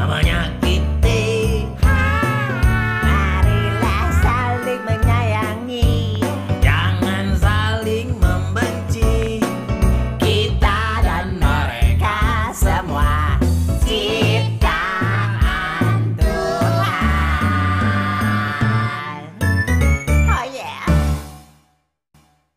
Hasta mañana.